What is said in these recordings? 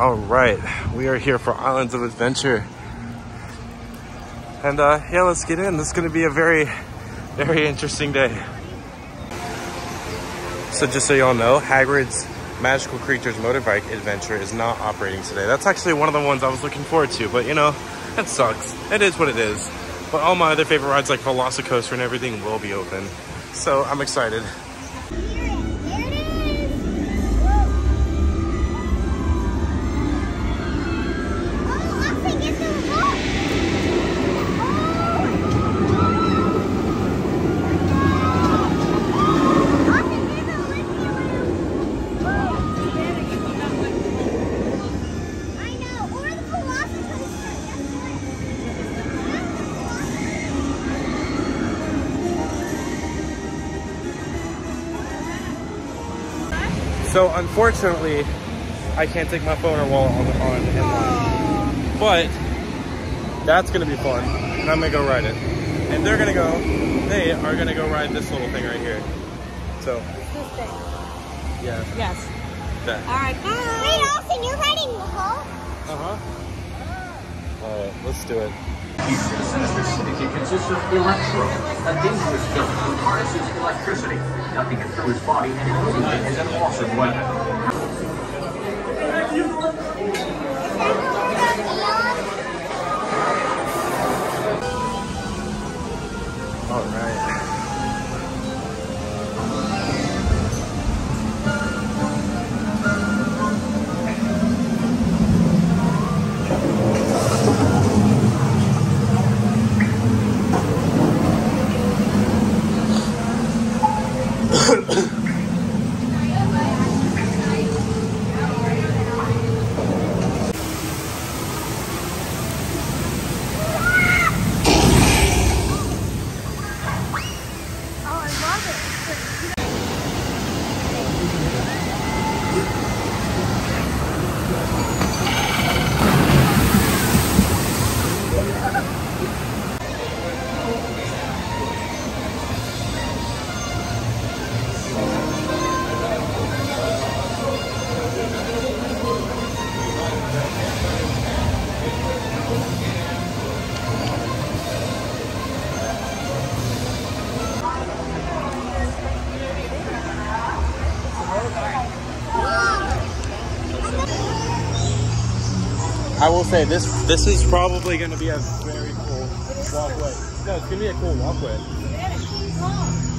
All right, we are here for Islands of Adventure. And uh, yeah, let's get in. This is gonna be a very, very interesting day. So just so y'all know, Hagrid's Magical Creatures Motorbike Adventure is not operating today. That's actually one of the ones I was looking forward to, but you know, that sucks. It is what it is. But all my other favorite rides like Velocicoaster and everything will be open. So I'm excited. So unfortunately, I can't take my phone or wallet on, on inline. But that's gonna be fun, and I'm gonna go ride it. And they're gonna go, they are gonna go ride this little thing right here. So, This thing. yeah, Yes. that. All right, bye. Wait, Austin, you're riding Nicole? Uh-huh. All right, let's do it. Consists of Electro, a dangerous villain who harnesses electricity, dumping it through his body and using it as an awesome weapon. All right. Oh, I it. I will say this this is probably going to be a very cool walkway. No, it's going to be a cool walkway.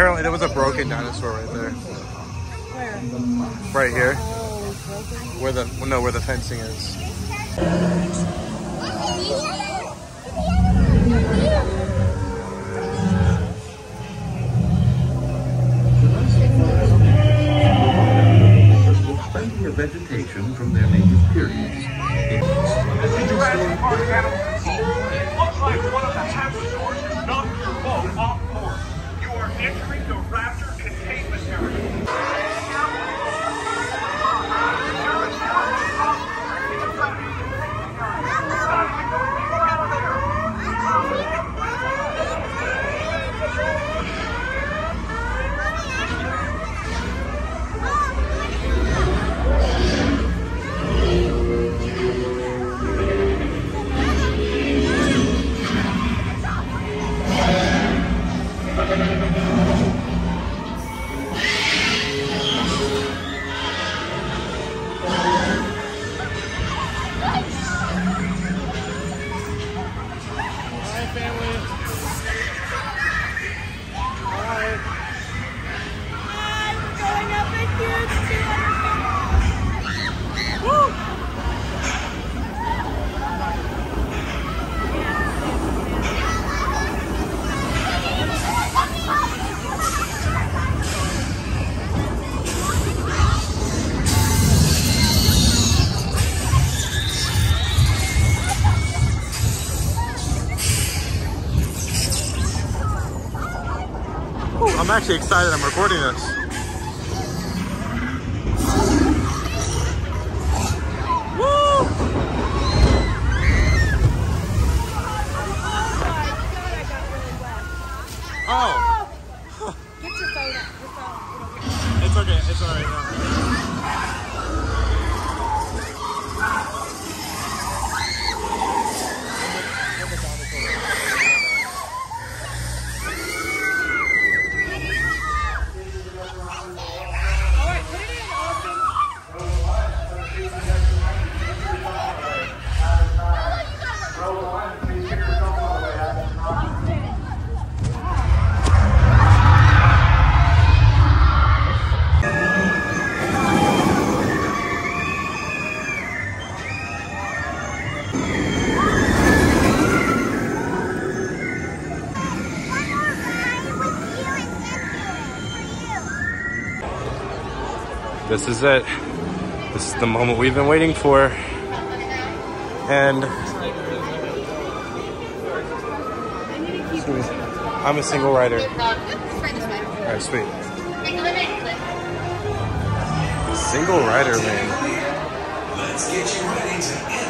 Apparently there was a broken dinosaur right there. Where? Right here. Oh. Where the no, where the fencing is. I'm actually excited. I'm recording this. This is it. This is the moment we've been waiting for. And I'm a single rider. All right, sweet. Single rider, man. Let's get you ready to